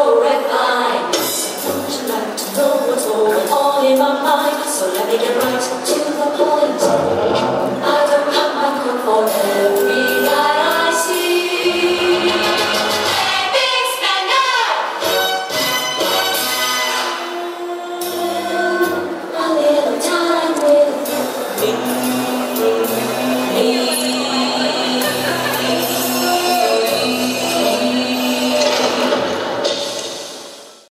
so refined. Don't you like to know what's going on in my mind? So let me get right to